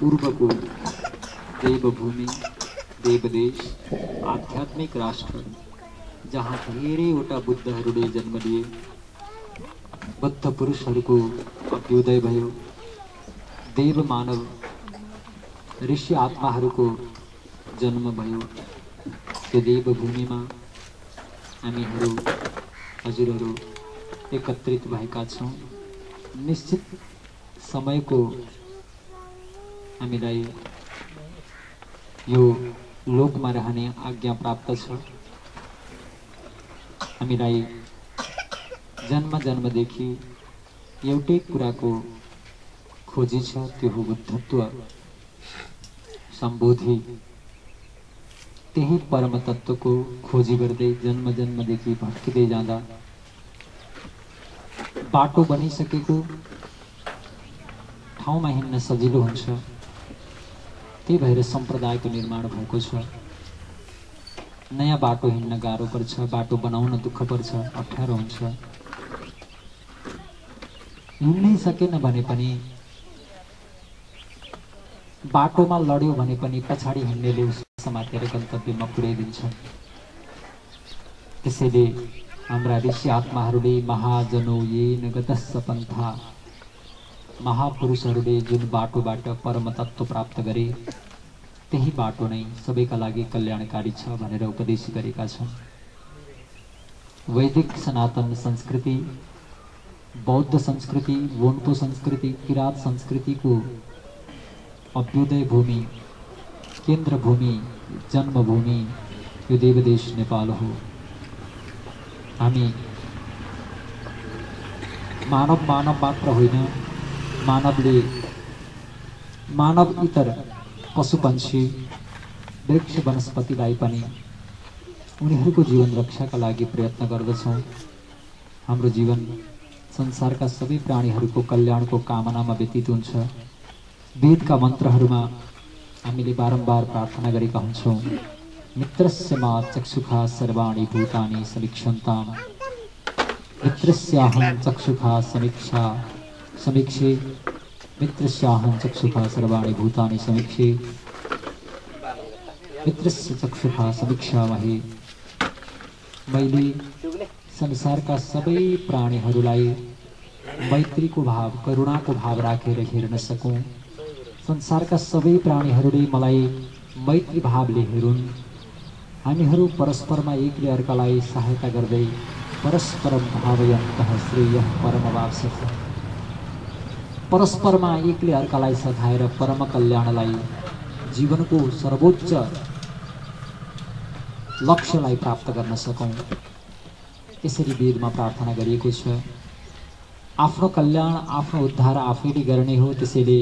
पूर्वको देवभूमि देवदेश आध्यात्मिक राष्ट्र जहाँ धेरैवटा बुद्धहरूले जन्म लिए। बुद्ध पुरुषहरूको अभ्युदय भयो। देव मानव ऋषि आत्माहरूको जन्म भयो। त्यो देवभूमिमा हामीहरू हजुरहरू एकत्रित भएका छौँ। निश्चित समयको हामीलाई यो लोकमा रहने आज्ञा प्राप्त छ। हामीलाई जन्म जन्मदेखि एउटै कुराको खोजी छ त्यो हो बुद्धत्व। सम्बोधि त्यही परम तत्त्वको खोजी गर्दै जन्म जन्मदेखि भट्किँदै जाँदा बाटो बनिसकेको ठाउँमा हिँड्न सजिलो हुन्छ। त्यही भएर सम्प्रदायको निर्माण भएको छ। नयाँ बाटो हिँड्न गाह्रो पर्छ बाटो बनाउन दुःख पर्छ अप्ठ्यारो हुन्छ। हिँड्नै सकेन भने पनि बाटोमा लड्यो भने पनि पछाडि हिँड्नेले उसलाई समातेर गन्तव्यमा पुर्याइदिन्छ त्यसैले हाम्रा ऋषि आत्माहरूले महाजनो ये नगतस्स पन्था महापुरुषहरूले जुन बाटोबाट परम तत्त्व प्राप्त गरे त्यही बाटो नै सबैका लागि कल्याणकारी छ भनेर उपदेश गरेका छन् वैदिक सनातन संस्कृति बौद्ध संस्कृति वोन्पो संस्कृति किरात संस्कृतिको अभ्युदय भूमि केन्द्र भूमि जन्मभूमि यो देवदेश नेपाल हो हामी मानव मानव मात्र होइन मानवले मानव इतर पशु पक्षी वृक्ष वनस्पतिलाई पनि उनीहरूको जीवन रक्षाका लागि प्रयत्न गर्दछौँ हाम्रो जीवन संसारका सबै प्राणीहरूको कल्याणको कामनामा व्यतीत हुन्छ वेदका मन्त्रहरूमा हामीले बारम्बार प्रार्थना गरेका हुन्छौँ मित्रस्य मा चक्षुखा सर्वाणि भूतानि समीक्षन्ताम् मित्रस्याहं चक्षुखा समीक्षा समीक्षे। मित्रस्याहं चक्षुखा सर्वाणि भूतानि समीक्षे। मित्रस्य चक्षुखा समीक्षामहे। मैले संसारका सबै प्राणीहरूलाई मैत्रीको भाव करुणाको भाव राखेर हेर्न सकौँ। संसारका सबै प्राणीहरूले मलाई मैत्री भावले हेरुन् हामीहरू परस्परमा एकले अर्कालाई सहायता गर्दै परस्परम भावयन्तः श्रेय परमवाप्सथ परस्परमा एकले अर्कालाई सघाएर परम कल्याणलाई जीवनको सर्वोच्च लक्ष्यलाई प्राप्त गर्न सकौँ। यसरी वेदमा प्रार्थना गरिएको छ आफ्नो कल्याण आफ्नो उद्धार आफैले गर्ने हो त्यसैले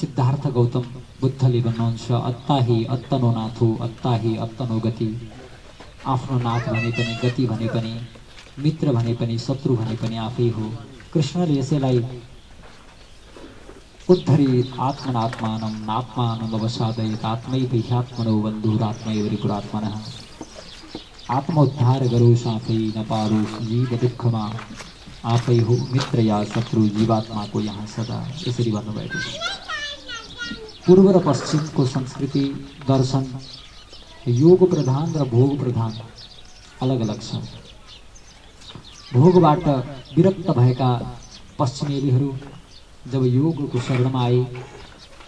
सिद्धार्थ गौतम बुद्धले भन्नुहुन्छ अत्ताही अत्तनो नाथो अत्ताही अत्तनो गति। आफ्नो नाथ भने पनि गति भने पनि मित्र भने पनि शत्रु भने पनि आफै हो। कृष्णले यसैलाई उद्धरेत आत्मनात्मानं नात्मानं अवसादयत आत्मैव ह्यात्मनो बन्धुरात्मैव रिपुरात्मनः। आत्मोद्धार गरोस् आफै नपारोस् जीव दुःखमा आफै हो मित्र या शत्रु जीवात्माको यहाँ सदा। यसरी भन्नुभएको छ पूर्व र पश्चिमको संस्कृति दर्शन योग प्रधान र भोग प्रधान अलग अलग छ भोगबाट विरक्त भएका पश्चिमेलीहरू जब योगको शरणमा आए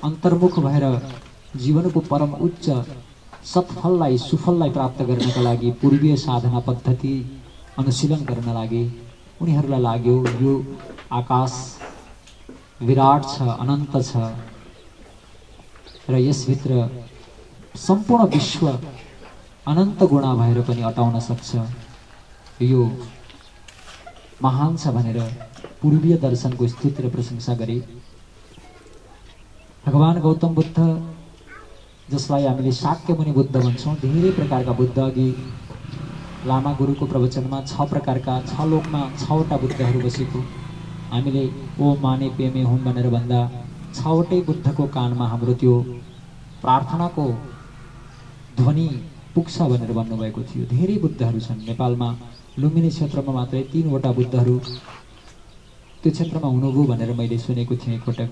अन्तर्मुख भएर जीवनको परम उच्च सत्फललाई सुफललाई प्राप्त गर्नका लागि पूर्वीय साधना पद्धति अनुशीलन गर्न लागे। उनीहरूलाई लाग्यो यो आकाश विराट छ अनन्त छ र यसभित्र सम्पूर्ण विश्व अनन्त गुणा भएर पनि अटाउन सक्छ। यो महान छ भनेर पूर्वीय दर्शनको स्थिति र प्रशंसा गरे। भगवान् गौतम बुद्ध जसलाई हामीले शाक्य मुनि बुद्ध भन्छौँ धेरै प्रकारका बुद्ध अघि लामा गुरुको प्रवचनमा छ प्रकारका छ लोकमा छवटा बुद्धहरू बसेको। हामीले ओ माने पेमे हुन् भनेर भन्दा छवटै बुद्धको कानमा हाम्रो त्यो प्रार्थनाको ध्वनि पुग्छ भनेर भन्नुभएको थियो। धेरै बुद्धहरू छन्। नेपालमा लुम्बिनी क्षेत्रमा मात्रै तिनवटा बुद्धहरू त्यो क्षेत्रमा हुनुभयो भनेर मैले सुनेको थिएँ एकपटक।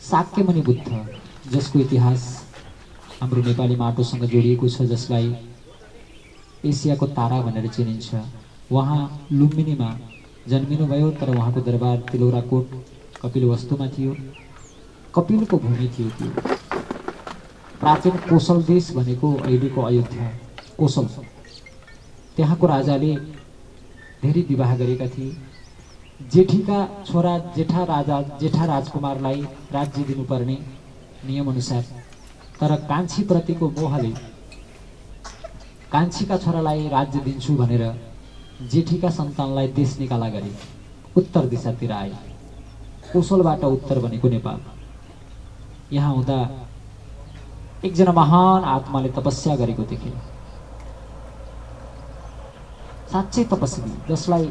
साक्यमुनि बुद्ध जसको इतिहास हाम्रो नेपाली माटोसँग जोडिएको छ जसलाई एसियाको तारा भनेर चिनिन्छ। उहाँ लुम्बिनीमा जन्मिनुभयो तर उहाँको दरबार तिलौराकोट कपिल वस्तुमा थियो। कपिलको भूमि थियो त्यो। प्राचीन कोसल देश भनेको अहिलेको अयोध्या कोसल। त्यहाँको राजाले धेरै विवाह गरेका थिए। जेठीका छोरा जेठा राजा जेठा राजकुमारलाई राज्य दिनुपर्ने नियमअनुसार। तर कान्छीप्रतिको मोहले कान्छीका छोरालाई राज्य दिन्छु भनेर जेठीका सन्तानलाई देश निकाला गरे। उत्तर दिशातिर आए। कोसलबाट उत्तर भनेको नेपाल। यहाँ हुँदा एकजना महान आत्माले तपस्या गरेको देखे। साँच्चै तपस्वी जसलाई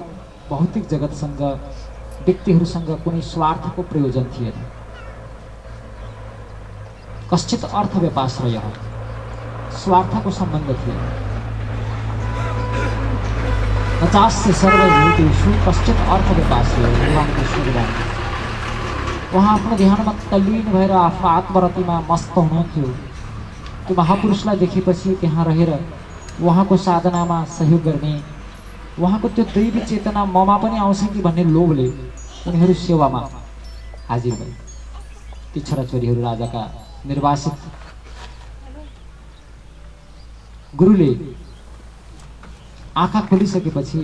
भौतिक जगतसँग व्यक्तिहरूसँग कुनै स्वार्थको प्रयोजन थिएन। कश्चित अर्थ व्यापाश्रय स्वार्थको सम्बन्ध थिएन। पचास से सर्वभूतेषु कश्चित अर्थ उहाँ आफ्नो ध्यानमा तल्लीन भएर आफ्नो आत्मरतिमा मस्त हुनुहुन्थ्यो। त्यो महापुरुषलाई देखेपछि त्यहाँ रहेर उहाँको साधनामा सहयोग गर्ने उहाँको त्यो दैवी चेतना ममा पनि आउँछ कि भन्ने लोभले उनीहरू सेवामा हाजिर भए। ती छोराछोरीहरू राजाका निर्वासित गुरुले आँखा खोलिसकेपछि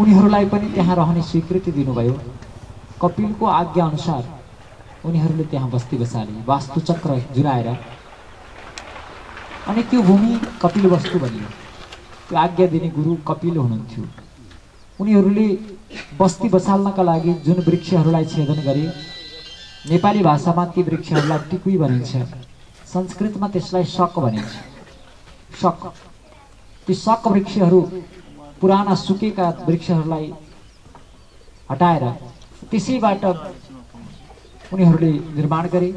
उनीहरूलाई पनि त्यहाँ रहने स्वीकृति दिनुभयो। कपिलको आज्ञा अनुसार उनीहरूले त्यहाँ बस्ती बसाले वास्तुचक्र जुराएर। अनि त्यो भूमि कपिल वस्तु बनियो। त्यो आज्ञा दिने गुरु कपिल हुनुहुन्थ्यो। उनीहरूले बस्ती बसाल्नका लागि जुन वृक्षहरूलाई छेदन गरे नेपाली भाषामा ती वृक्षहरूलाई टिकुई भनिन्छ। संस्कृतमा त्यसलाई सक भनिन्छ। सक ती सक वृक्षहरू पुराना सुकेका वृक्षहरूलाई हटाएर त्यसैबाट उनीहरूले निर्माण गरे।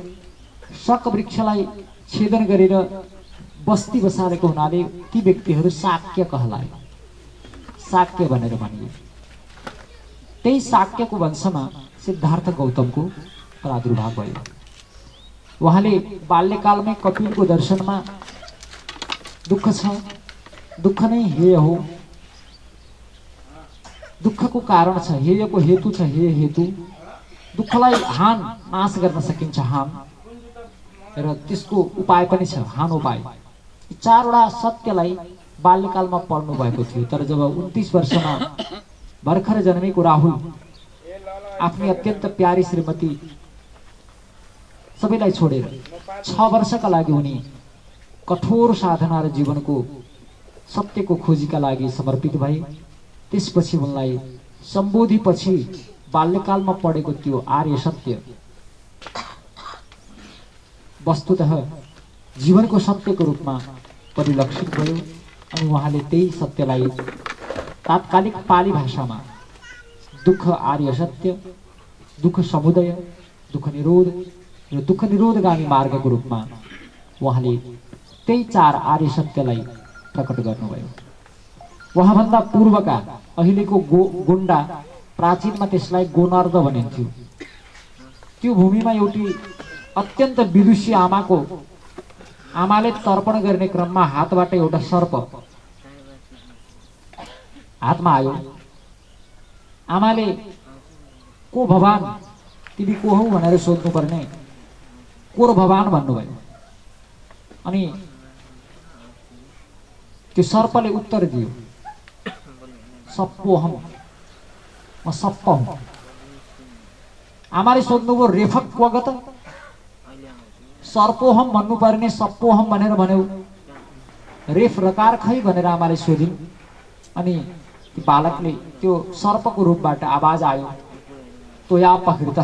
सक वृक्षलाई छेदन गरेर बस्ती बसालेको हुनाले ती व्यक्तिहरू साक्य कहलाए। साक्य भनेर भनिए। त्यही साक्यको वंशमा सिद्धार्थ गौतमको प्रादुर्भाव भयो। उहाँले बाल्यकालमै कपिलको दर्शनमा दुःख छ दुःख नै हेय हो। दुःखको कारण छ हेयको हेतु छ हे हेतु। दुःखलाई हान नाश गर्न सकिन्छ हान र त्यसको उपाय पनि छ हान उपाय। चारवटा सत्यलाई बाल्यकालमा पढ्नु भएको थियो तर जब उन्तिस वर्षमा भर्खर जन्मेको राहुल आफ्नै अत्यन्त प्यारी श्रीमती सबैलाई छोडेर छ वर्षका लागि उनी कठोर साधना र जीवनको सत्यको खोजीका लागि समर्पित भए। त्यसपछि उनलाई सम्बोधिपछि बाल्यकालमा पढेको त्यो आर्य सत्य वस्तुत जीवनको सत्यको रूपमा परिलक्षित भयो अनि उहाँले त्यही सत्यलाई तात्कालिक पाली भाषामा दुःख आर्य सत्य दुःख समुदय दुःख निरोध र दुःख निरोधगामी मार्गको रूपमा उहाँले त्यही चार आर्य सत्यलाई प्रकट गर्नुभयो। उहाँभन्दा पूर्वका अहिलेको गो गुन्डा प्राचीनमा त्यसलाई गोनर्द भनिन्थ्यो। त्यो भूमिमा एउटी अत्यन्त विदुषी आमाको आमाले तर्पण गर्ने क्रममा हातबाट एउटा सर्प। हातमा आयो। आमाले को भवान? तिमी को हौ भनेर सोध्नु पर्ने कोर भवान? भन्नुभयो। अनि त्यो सर्पले उत्तर दियो सप्पोहम म सप्प हुँ। आमाले सोध्नुभयो रेफक क्वगत सर्पोहम भन्नुपर्ने सप्पोहम भनेर भन्यौ। रेफ रकार खै भनेर आमाले सोधिन्। अनि बालकले त्यो सर्पको रूपबाट आवाज आयो तोया पकृत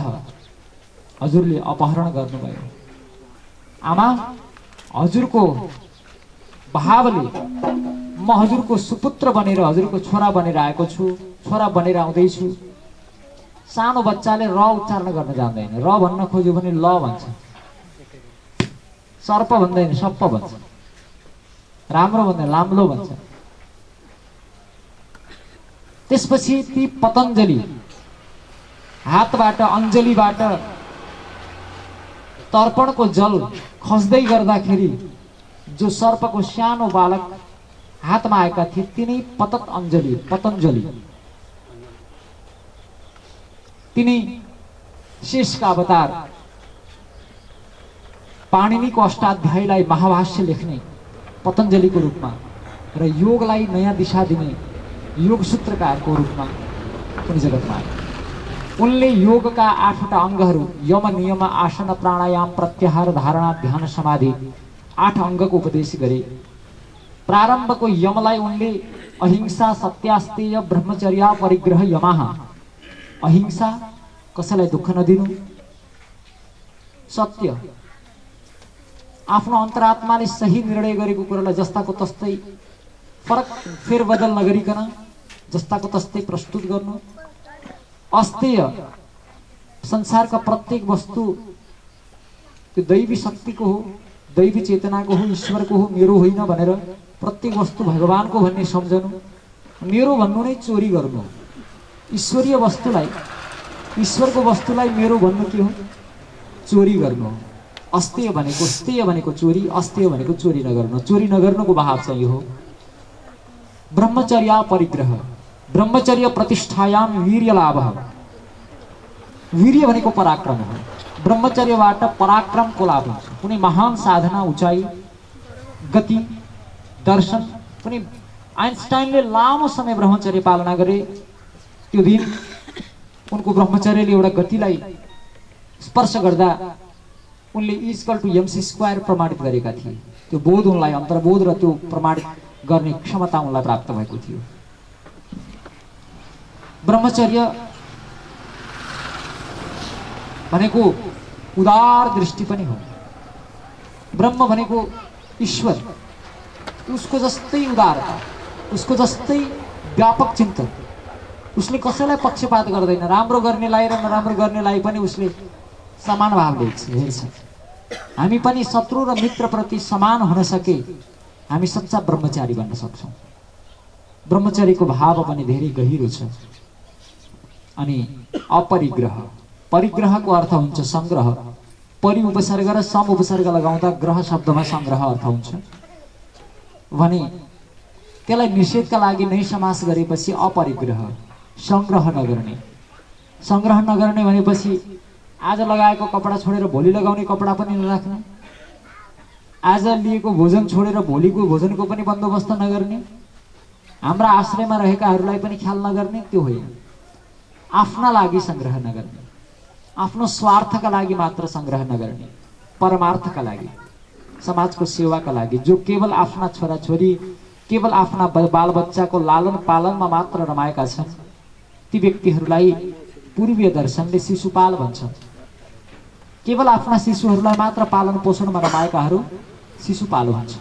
हजुरले अपहरण गर्नुभयो। आमा हजुरको भावले म हजुरको सुपुत्र बनेर हजुरको छोरा बनेर आएको छु छोरा बनेर आउँदैछु सानो बच्चाले र उच्चारण गर्न जान्दैन। र भन्न खोज्यो भने ल भन्छ। सर्प भन्दैन सप्प भन्छ राम्रो भन्दैन लाम्लो भन्छ त्यसपछि ती पतञ्जली हातबाट अञ्जलीबाट तर्पणको जल खस्दै गर्दाखेरि जो सर्पको सानो बालक हातमा आएका थिए तिनै पतत अञ्जली पतञ्जली तिनै शेषका अवतार पाणिनीको अष्टाध्यायलाई महाभाष्य लेख्ने पतञ्जलीको रूपमा र योगलाई नयाँ दिशा दिने योग सूत्रकारको रूपमा पनि जगतमा उनले योगका आठवटा अङ्गहरू यम नियम आसन प्राणायाम प्रत्याहार धारणा ध्यान समाधि आठ अङ्गको उपदेश गरे। प्रारम्भको यमलाई उनले अहिंसा सत्यास्तेय ब्रह्मचर्य परिग्रह यमाहा। अहिंसा कसैलाई दुःख नदिनु। सत्य आफ्नो अन्तरात्माले सही निर्णय गरेको कुरालाई जस्ताको तस्तै फरक फेरबदल नगरिकन जस्ताको तस्तै प्रस्तुत गर्नु। अस्तेय संसारका प्रत्येक वस्तु त्यो दैवी शक्तिको हो दैवी चेतनाको हो ईश्वरको हो मेरो होइन भनेर प्रत्येक वस्तु भगवान्को भन्ने सम्झनु। मेरो भन्नु नै चोरी गर्नु ईश्वरीय वस्तुलाई ईश्वरको वस्तुलाई मेरो भन्नु के हो? चोरी गर्नु अस्तेय भनेको स्तेय भनेको चोरी अस्तेय भनेको चोरी नगर्नु। चोरी नगर्नुको भाव चाहिँ हो। ब्रह्मचर्य परिग्रह। ब्रह्मचर्य प्रतिष्ठायाम वीर्य लाभ। वीर्य भनेको पराक्रम हो। ब्रह्मचर्यबाट पराक्रमको लाभ हुन्छ। कुनै महान साधना उचाइ गति दर्शन कुनै आइन्स्टाइनले लामो समय ब्रह्मचर्य पालना गरे त्यो दिन उनको ब्रह्मचर्यले एउटा गतिलाई स्पर्श गर्दा उनले इजकल टु एमसी स्क्वायर प्रमाणित गरेका थिए। त्यो बोध उनलाई अन्तर्बोध र त्यो प्रमाणित गर्ने क्षमता उनलाई प्राप्त भएको थियो। ब्रह्मचर्य भनेको उदार दृष्टि पनि हो। ब्रह्म भनेको ईश्वर। उसको जस्तै उदारता उसको जस्तै व्यापक चिन्तन। उसले कसैलाई पक्षपात गर्दैन राम्रो गर्नेलाई र नराम्रो गर्नेलाई पनि उसले समान भावले हेर्छ हामी पनि शत्रु र मित्रप्रति समान हुन सके। हामी सच्चा ब्रह्मचारी बन्न सक्छौँ। ब्रह्मचारीको भाव पनि धेरै गहिरो छ। अनि अपरिग्रह। परिग्रहको अर्थ हुन्छ सङ्ग्रह परि उपसर्ग र सम उपसर्ग लगाउँदा ग्रह शब्दमा सङ्ग्रह अर्थ हुन्छ। भने त्यसलाई निषेधका लागि नै समास गरेपछि अपरिग्रह सङ्ग्रह नगर्ने। सङ्ग्रह नगर्ने भनेपछि आज लगाएको कपडा छोडेर भोलि लगाउने कपडा पनि नराख्ने। आज लिएको भोजन छोडेर भोलिको भोजनको पनि बन्दोबस्त नगर्ने। हाम्रा आश्रयमा रहेकाहरूलाई पनि ख्याल नगर्ने त्यो होइन। आफ्ना लागि सङ्ग्रह नगर्ने। आफ्नो स्वार्थका लागि मात्र सङ्ग्रह नगर्ने। परमार्थका लागि। समाजको सेवाका लागि। जो केवल आफ्ना छोराछोरी केवल आफ्ना बालबच्चाको लालन पालनमा मात्र रमाएका छन् ती व्यक्तिहरूलाई पूर्वीय दर्शनले शिशुपाल भन्छ केवल आफ्ना शिशुहरूलाई मात्र पालन पोषणमा रमाएकाहरू शिशुपाल भन्छ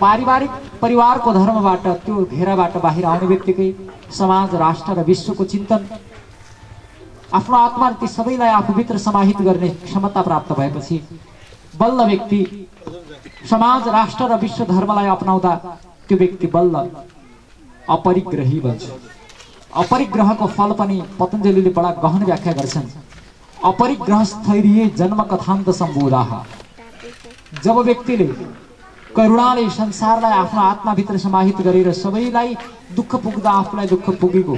पारिवारिक परिवारको धर्मबाट त्यो घेराबाट बाहिर आउने बित्तिकै समाज राष्ट्र र विश्वको चिन्तन आफ्नो आत्मा ती सबैलाई आफूभित्र समाहित गर्ने क्षमता प्राप्त भएपछि बल्ल व्यक्ति समाज राष्ट्र र विश्व धर्मलाई अपनाउँदा त्यो व्यक्ति बल्ल अपरिग्रही बन्छ। अपरिग्रहको फल पनि पतञ्जलीले बडा गहन व्याख्या गर्छन्। अपरिग्रह स्थैर्य जन्म कथान्त सम्बोधा जब व्यक्तिले करुणाले संसारलाई आफ्नो आत्माभित्र समाहित गरेर सबैलाई दुःख पुग्दा आफूलाई दुःख पुगेको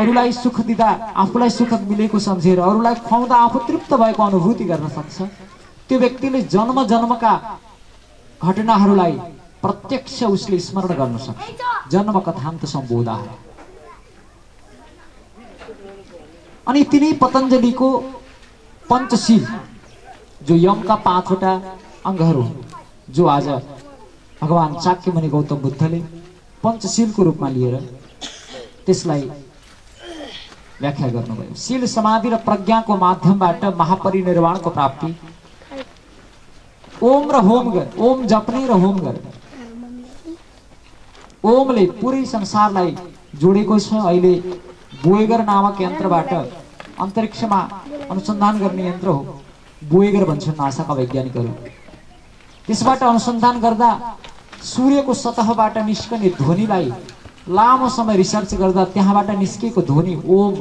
अरूलाई सुख दिँदा आफूलाई सुख मिलेको सम्झेर अरूलाई खुवाउँदा आफू तृप्त भएको अनुभूति गर्न सक्छ त्यो व्यक्तिले जन्म जन्मका घटनाहरूलाई प्रत्यक्ष उसले स्मरण गर्न सक्छ। जन्म कथान्त सम्बोधा अनि तिनै पतञ्जलीको पञ्चशील जो यमका पाँचवटा अङ्गहरू जो आज भगवान् चाक्यमणि गौतम बुद्धले पञ्चशीलको रूपमा लिएर त्यसलाई व्याख्या गर्नुभयो। शील समाधि र प्रज्ञाको माध्यमबाट महापरिनिर्वाणको प्राप्ति। ओम र होम गर ओम जप्ने र होम गर। ओमले पुरै संसारलाई जोडेको छ अहिले बोएगर नामक यन्त्रबाट अन्तरिक्षमा अनुसन्धान गर्ने यन्त्र हो। बोएगर भन्छन् नासाका वैज्ञानिकहरू। त्यसबाट अनुसन्धान गर्दा सूर्यको सतहबाट निस्कने ध्वनिलाई लामो समय रिसर्च गर्दा त्यहाँबाट निस्केको ध्वनि ओम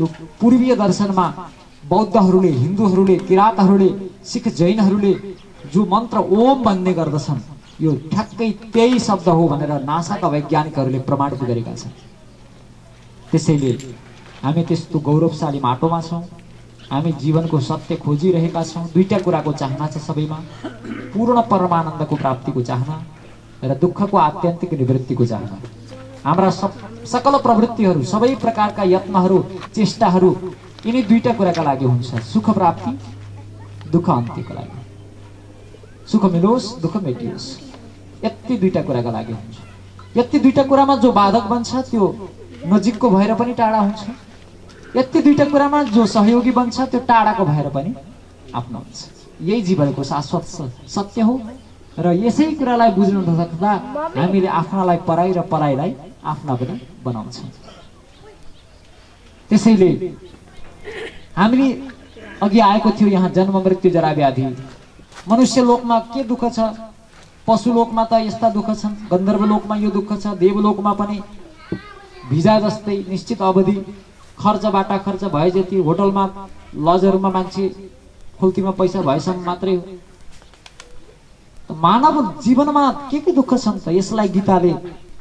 यो पूर्वीय दर्शनमा बौद्धहरूले हिन्दूहरूले किराँतहरूले सिख जैनहरूले जो मन्त्र ओम भन्ने गर्दछन् यो ठ्याक्कै त्यही शब्द हो भनेर नासाका वैज्ञानिकहरूले प्रमाणित गरेका छन्। त्यसैले हामी त्यस्तो गौरवशाली माटोमा छौँ। हामी जीवनको सत्य खोजिरहेका छौँ। दुईटा कुराको चाहना छ सबैमा। पूर्ण परमानन्दको प्राप्तिको चाहना र दुःखको आत्यन्तिक निवृत्तिको चाहना। हाम्रा सकल प्रवृत्तिहरू सबै प्रकारका यत्नहरू चेष्टाहरू यिनी दुईटा कुराका लागि हुन्छ। सुख प्राप्ति दुःख अन्त्यको लागि। सुख मिलोस् दुःख मेटियोस्। यति दुईटा कुराका लागि हुन्छ। यति दुईटा कुरामा जो बाधक बन्छ त्यो नजिकको भएर पनि टाढा हुन्छ। यति दुईटा कुरामा जो सहयोगी बन्छ त्यो टाढाको भएर पनि आफ्नो हुन्छ। यही जीवनको शाश्वत सत्य हो। र यसै कुरालाई बुझ्नु नसक्दा हामीले आफ्नालाई पराई र पराईलाई आफ्ना पनि बनाउँछौँ। त्यसैले हामीले अघि आएको थियो यहाँ जन्म मृत्यु जरा व्याधि मनुष्य लोकमा के दुःख छ? पशु लोकमा त यस्ता दुःख छन् गन्धर्व लोकमा यो दुःख छ देवलोकमा पनि भिजा जस्तै निश्चित अवधि खर्चबाट खर्च भए जति होटलमा लजहरूमा मान्छे खुल्तीमा पैसा भएसम्म मात्रै हो। मानव जीवनमा के के दुःख छन् त? यसलाई गीताले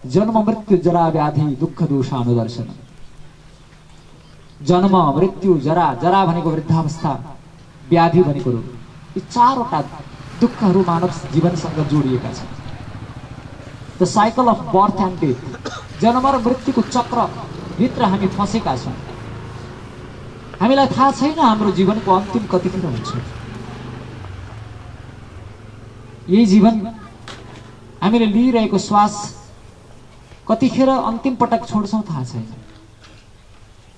जन्म मृत्यु जरा व्याधि दुःख दोषानुदर्शन। जन्म मृत्यु जरा जरा भनेको वृद्धावस्था व्याधि भनेको रोग। यी चारवटा दुःखहरू मानव जीवनसँग जोडिएका छन्। The cycle of birth and death जन्म र मृत्युको चक्रभित्र हामी फँसेका छौँ। हामीलाई थाहा छैन हाम्रो जीवनको अन्तिम कतिखेर हुन्छ। यही जीवन हामीले लिइरहेको श्वास कतिखेर अन्तिम पटक छोड्छौँ थाहा छैन।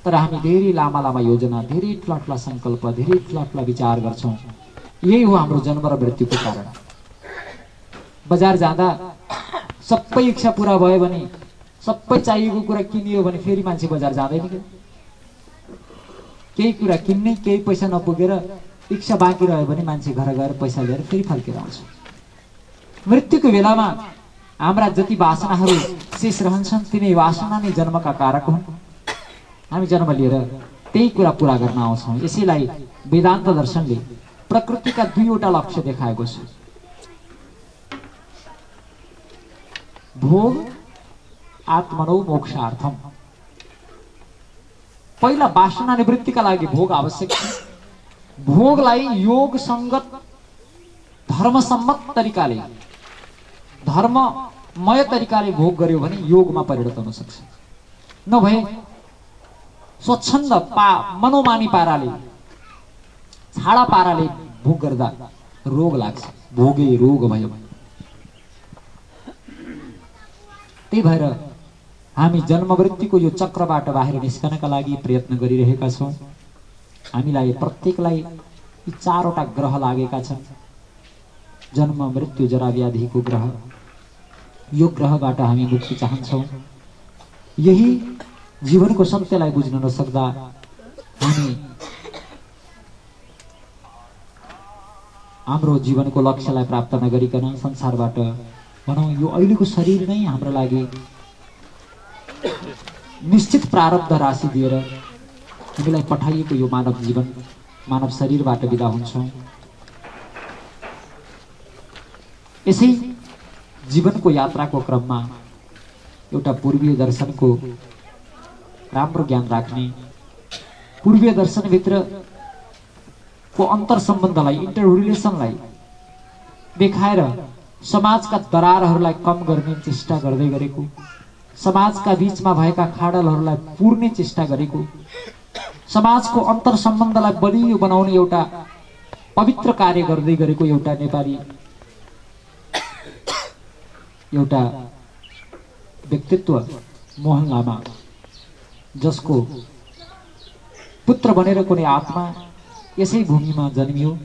तर हामी धेरै लामा लामा योजना धेरै ठुला ठुला सङ्कल्प धेरै ठुला ठुला विचार गर्छौँ। यही हो हाम्रो जन्म र मृत्युको कारण। बजार जाँदा सबै इच्छा पुरा भयो भने सबै चाहिएको कुरा किनियो भने फेरि मान्छे बजार जाँदैन कि? केही कुरा किन्ने केही पैसा नपुगेर इच्छा बाँकी रह्यो भने मान्छे घर गएर पैसा लिएर फेरि फर्केर आउँछ। मृत्युको बेलामा हाम्रा जति वासनाहरू शेष रहन्छन् तिनै वासना नै जन्मका कारक हुन्। हामी जन्म लिएर त्यही कुरा पुरा गर्न आउँछौँ। यसैलाई वेदान्त दर्शनले प्रकृतिका दुईवटा लक्ष्य देखाएको छ। भोग आत्मनौ मोक्षार्थम पहिला वासना निवृत्तिका लागि भोग आवश्यक छ भोगलाई योग सङ्गत धर्मसम्मत तरिकाले धर्ममय तरिकाले भोग गर्यो भने योगमा परिणत हुन सक्छ नभए स्वच्छन्द पा मनोमानी पाराले छाडा पाराले भोग गर्दा रोग लाग्छ भोगे रोग भयो त्यही भएर हामी जन्म मृत्युको यो चक्रबाट बाहिर निस्कनका लागि प्रयत्न गरिरहेका छौँ। हामीलाई प्रत्येकलाई यी चारवटा ग्रह लागेका छन्। जन्म मृत्यु जरा व्याधिको ग्रह। यो ग्रहबाट हामी मुक्ति चाहन्छौँ। यही जीवनको सत्यलाई बुझ्न नसक्दा हामी हाम्रो जीवनको लक्ष्यलाई प्राप्त नगरिकन संसारबाट भनौँ यो अहिलेको शरीर नै हाम्रो लागि निश्चित प्रारब्ध राशि दिएर हामीलाई पठाइएको यो मानव जीवन मानव शरीरबाट बिदा हुन्छौँ। यसै जीवनको यात्राको क्रममा एउटा पूर्वीय दर्शनको राम्रो ज्ञान राख्ने पूर्वीय दर्शनभित्र को अन्तर सम्बन्धलाई इन्टर रिलेसनलाई देखाएर समाजका दरारहरूलाई कम गर्ने चेष्टा गर्दै गरेको समाजका बिचमा भएका खाडलहरूलाई पुर्ने चेष्टा गरेको समाजको अन्तर सम्बन्धलाई बलियो बनाउने एउटा पवित्र कार्य गर्दै गरेको एउटा नेपाली एउटा व्यक्तित्व मोहन लामा जसको पुत्र बनेर कुनै आत्मा यसै भूमिमा जन्मियो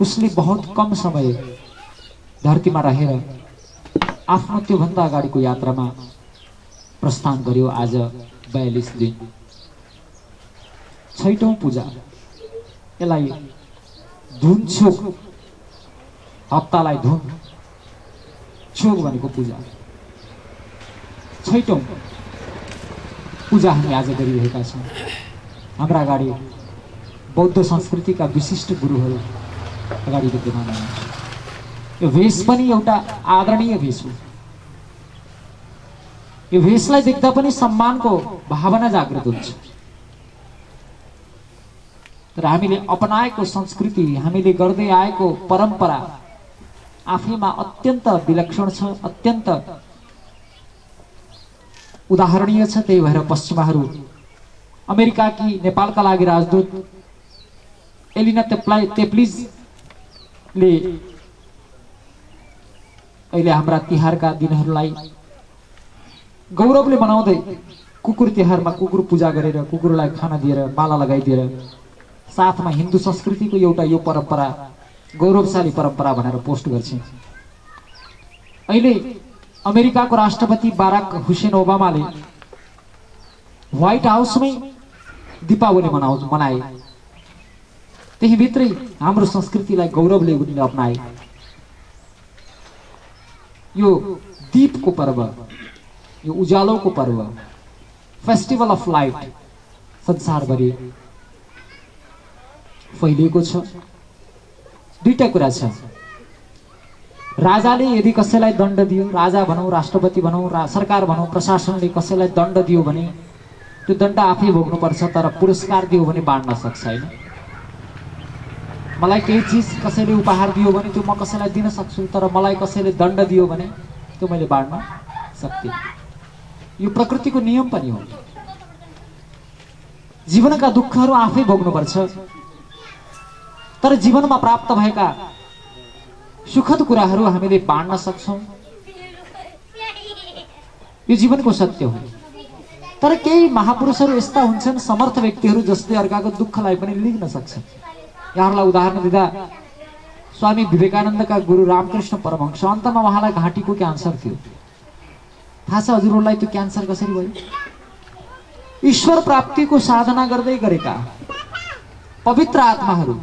उसले बहुत कम समय धरतीमा रहेर आफ्नो त्योभन्दा अगाडिको यात्रामा प्रस्थान गर्यो आज बयालिस दिन। छैटौँ पूजा। यसलाई धुन छोक हप्तालाई धुन छोक भनेको पूजा। छैटौँ पूजा हामी आज गरिरहेका छौँ। हाम्रा अगाडि बौद्ध संस्कृतिका विशिष्ट गुरुहरू अगाडि विद्यमान हुनुहुन्छ। यो भेष पनि एउटा आदरणीय भेष हो। यो भेषलाई देख्दा पनि सम्मानको भावना जागृत हुन्छ। तर हामीले अपनाएको संस्कृति हामीले गर्दै आएको परम्परा आफैमा अत्यन्त विलक्षण छ अत्यन्त उदाहरणीय छ त्यही भएर पश्चिमाहरू अमेरिकाकी नेपालका लागि राजदूत एलिना तेप्लाइ तेप्लिजले अहिले हाम्रा तिहारका दिनहरूलाई गौरवले मनाउँदै कुकुर तिहारमा कुकुर पूजा गरेर कुकुरलाई खाना दिएर माला लगाइदिएर साथमा हिन्दू संस्कृतिको एउटा यो परम्परा गौरवशाली परम्परा भनेर पोस्ट गर्छन्। अहिले अमेरिकाको राष्ट्रपति बाराक हुसेन ओबामाले व्हाइट हाउसमै दीपावली मनाउ मनाए। त्यही भित्रै हाम्रो संस्कृतिलाई गौरवले उनले अप्नाए। यो दीपको पर्व यो उज्यालोको पर्व। फेस्टिभल अफ लाइट संसारभरि फैलिएको छ। दुईटा कुरा छ। राजाले यदि कसैलाई दण्ड दियो राजा भनौँ राष्ट्रपति भनौँ रा सरकार भनौँ प्रशासनले कसैलाई दण्ड दियो भने त्यो दण्ड आफै भोग्नुपर्छ तर पुरस्कार दियो भने बाँड्न सक्छ होइन? मलाई केही चिज कसैले उपहार दियो भने त्यो म कसैलाई दिन सक्छु तर मलाई कसैले दण्ड दियो भने त्यो मैले बाँड्न सक्दिनँ। यो प्रकृतिको नियम पनि हो। जीवनका दुःखहरू आफै भोग्नुपर्छ। तर जीवनमा प्राप्त भएका सुखद कुराहरू हामीले बाँड्न सक्छौँ। यो जीवनको सत्य हो। तर केही महापुरुषहरू यस्ता हुन्छन् समर्थ व्यक्तिहरू जसले अर्काको दुःखलाई पनि लिख्न सक्छन् यहाँहरूलाई उदाहरण दिँदा स्वामी विवेकानन्दका गुरु रामकृष्ण परमहंस अन्तमा उहाँलाई घाँटीको क्यान्सर थियो। थाहा छ हजुरहरूलाई त्यो क्यान्सर कसरी भयो? ईश्वर प्राप्तिको साधना गर्दै गरेका पवित्र आत्माहरू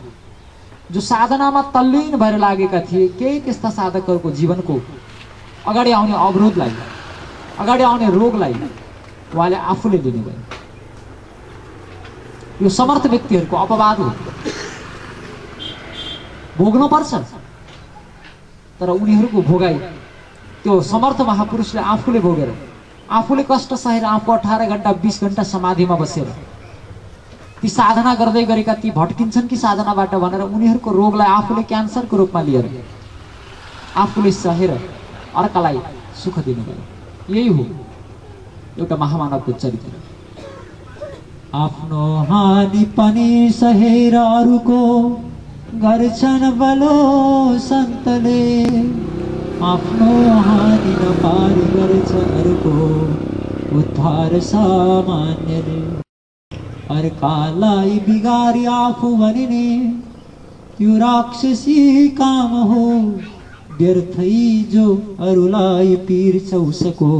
जो साधनामा तल्लीन भएर लागेका थिए केही त्यस्ता साधकहरूको जीवनको अगाडि आउने अवरोधलाई अगाडि आउने रोगलाई उहाँले आफूले लिनुभयो यो समर्थ व्यक्तिहरूको अपवाद हो। भोग्न पर्छ तर उनीहरूको भोगाई त्यो समर्थ महापुरुषले आफूले भोगेर आफूले कष्ट सहेर आफू अठार घन्टा बिस घन्टा समाधिमा बसेर ती साधना गर्दै गरेका ती भट्किन्छन् कि साधनाबाट भनेर उनीहरूको रोगलाई आफूले क्यान्सरको रूपमा लिएर आफूले सहेर अर्कालाई सुख दिनुभयो। यही हो एउटा महामानवको चरित्र। आफ्नो हानि पनि सहेर अरूको गर्छन् बलो सन्तले। आफ्नो हानि नपारी गर्छ अरूको उद्धार सामान्यले अर्कालाई बिगारी आफू भनिने त्यो राक्षसी काम हो. व्यर्थै जो अरूलाई पिर्छ उसको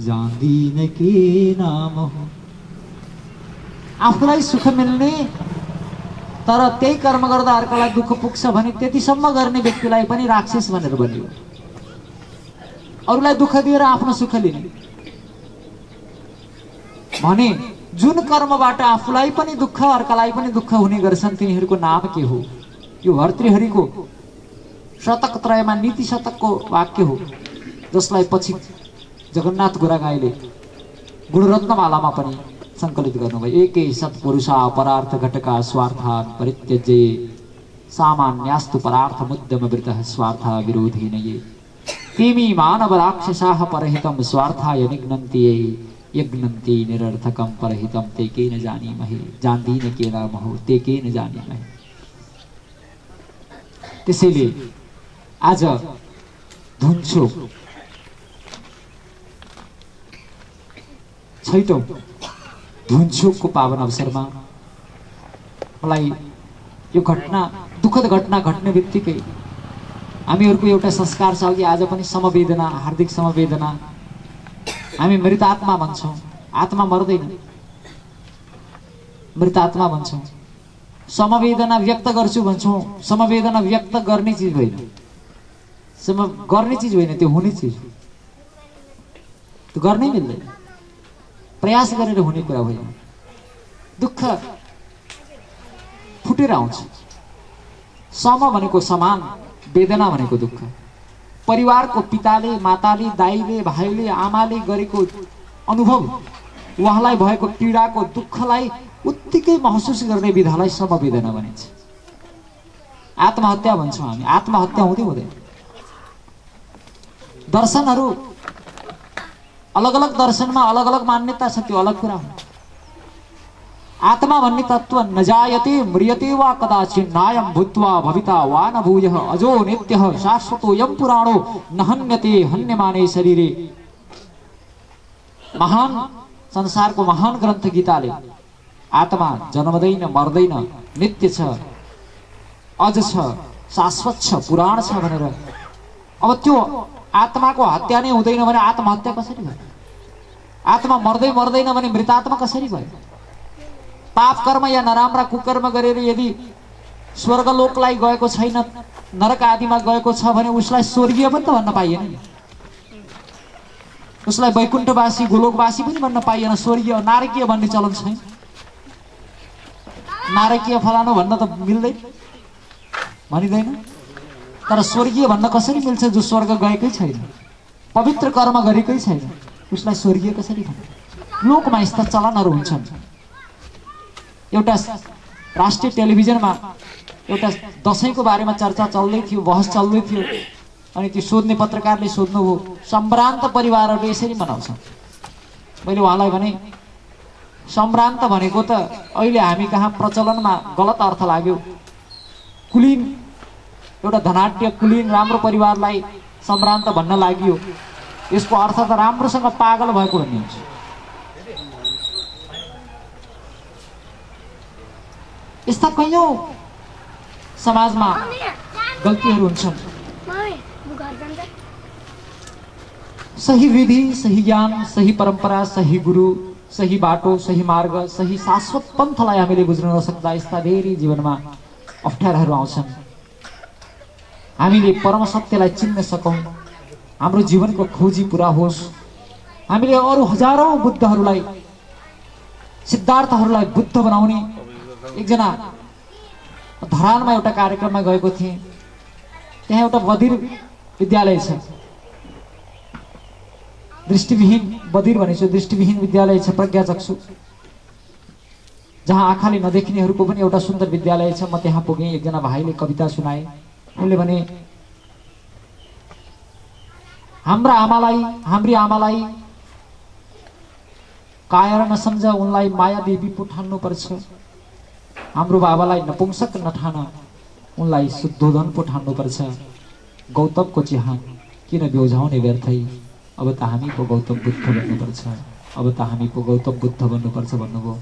जान्दिन के नाम हो. आफूलाई सुख मिल्ने तर त्यही कर्म गर्दा अर्कालाई दुःख पुग्छ भने त्यतिसम्म गर्ने व्यक्तिलाई पनि राक्षस भनेर भनियो। अरूलाई दुःख दिएर आफ्नो सुख लिने। भने जुन कर्मबाट आफूलाई पनि दुःख अर्कालाई पनि दुःख हुने गर्छन् तिनीहरूको नाम के हो? यो भर्तृहरिको शतक त्रयमा नीति शतकको वाक्य हो जसलाई पछि जगन्नाथ गुरागाईले गुणरत्नमालामा पनि सङ्कलित गर्नुभयो। एकै सत्पुरुषा परार्थ घटका स्वार्थात् परित्यजे सामान्यास्तु परार्थ मुद्यम वृत स्वार्थ विरोधी नये तिमी मानव राक्षसाः परहितं स्वार्थाय निघ्नन्ति ये यज्ञन्ति निरर्थकं परहितं ते के न जानीमहे? जान्दिन के नाम हो ते के न जानीमहे? त्यसैले आज धुन्चो छैटौँ धुन्चोकको पावन अवसरमा मलाई यो घटना दुःखद घटना घट्ने बित्तिकै हामीहरूको एउटा संस्कार छ कि आज पनि समवेदना हार्दिक समवेदना। हामी मृत आत्मा भन्छौँ। आत्मा मर्दैन। मृत आत्मा भन्छौँ। समवेदना व्यक्त गर्छु भन्छौँ। समवेदना व्यक्त गर्ने चिज होइन। सम गर्ने चिज होइन त्यो हुने चिज। त्यो गर्नै मिल्दैन। प्रयास गरेर हुने कुरा होइन। दुःख फुटेर आउँछ। सम भनेको समान। वेदना भनेको दुःख। परिवारको पिताले माताले दाईले भाइले आमाले गरेको अनुभव उहाँलाई भएको पीडाको दुःखलाई उत्तिकै महसुस गर्ने विधालाई समवेदना भनिन्छ। आत्महत्या भन्छौँ हामी। आत्महत्या हुँदै हुँदैन। दर्शनहरू अलग अलग दर्शनमा अलग अलग मान्यता छ त्यो अलग कुरा हो। आत्मा भन्ने तत्व नजायते म्रियते वा कदाचित नायम भूत्वा भविता वा न भूय अजो नित्य शाश्वतो यम पुराणो न हन्यते हन्यमाने शरीरे। महान संसारको महान ग्रन्थ गीताले। आत्मा जन्मदैन मर्दैन नित्य छ अझ छ शाश्वत छ पुराण छ भनेर। अब त्यो आत्माको हत्या नै हुँदैन भने आत्महत्या कसरी भयो? आत्मा मर्दै मर्दैन भने मृतात्मा कसरी भयो? पाप कर्म या नराम्रा कुकर्म गरेर यदि स्वर्गलोकलाई गएको छैन नरक आदिमा गएको छ भने उसलाई स्वर्गीय पनि त भन्न पाइएन उसलाई वैकुण्ठवासी गोलोकवासी पनि भन्न पाइएन स्वर्गीय नारकीय भन्ने चलन छैन। नारकीय फलानु भन्न त मिल्दैन भनिँदैन। तर स्वर्गीय भन्न कसरी मिल्छ जो स्वर्ग गएकै छैन? पवित्र कर्म गरेकै छैन उसलाई स्वर्गीय कसरी भन्नु लोकमा यस्ता चलनहरू हुन्छन्। एउटा राष्ट्रिय टेलिभिजनमा एउटा दसैँको बारेमा चर्चा चल्दै थियो बहस चल्दै थियो अनि त्यो सोध्ने पत्रकारले सोध्नुभयो सम्भ्रान्त परिवारहरूले यसरी मनाउँछन् मैले उहाँलाई भने सम्भ्रान्त भनेको त अहिले हामी कहाँ प्रचलनमा गलत अर्थ लाग्यो। कुलिन एउटा धनाट्य कुलिन राम्रो परिवारलाई सम्भ्रान्त भन्न लागि यसको अर्थ त राम्रोसँग पागल भएको भन्ने हुन्छ यस्ता कैयौँ समाजमा गल्तीहरू हुन्छन् सही विधि सही ज्ञान सही परम्परा सही गुरु सही बाटो सही मार्ग सही शाश्वत पन्थलाई हामीले बुझ्न नसक्दा यस्ता धेरै जीवनमा अप्ठ्याराहरू आउँछन् हामीले परम सत्यलाई चिन्न सकौँ हाम्रो जीवनको खोजी पुरा होस् हामीले अरू हजारौँ बुद्धहरूलाई सिद्धार्थहरूलाई बुद्ध बनाउने एकजना धरानमा एउटा कार्यक्रममा गएको थिएँ। त्यहाँ एउटा बधिर विद्यालय छ। दृष्टिविहीन बधिर भनेपछि दृष्टिविहीन विद्यालय छ प्रज्ञाचक्षु जहाँ आँखाले नदेख्नेहरूको पनि एउटा सुन्दर विद्यालय छ म त्यहाँ पुगेँ एकजना भाइले कविता सुनाए। उनले भने हाम्रा आमालाई हाम्री आमालाई कायर नसम्झ उनलाई माया देवी पो ठान्नुपर्छ हाम्रो बाबालाई नपुंसक नठान उनलाई शुद्धोधन पो ठान्नुपर्छ गौतमको चिहान किन बेउझाउने व्यर्थै? अब त हामी पो गौतम बुद्ध बन्नुपर्छ। अब त हामी पो गौतम बुद्ध बन्नुपर्छ भन्नुभयो।